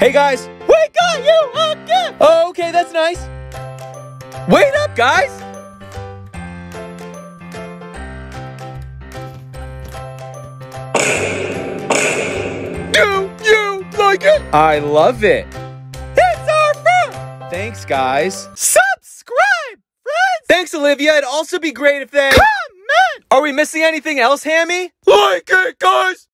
Hey guys, We got you a gift! Oh, okay, that's nice. Wait up, guys! Do you like it? I love it. It's our friend! Thanks, guys. Subscribe, friends! Thanks, Olivia. It'd also be great if they. Comment! Are we missing anything else, Hammy? Like it, guys!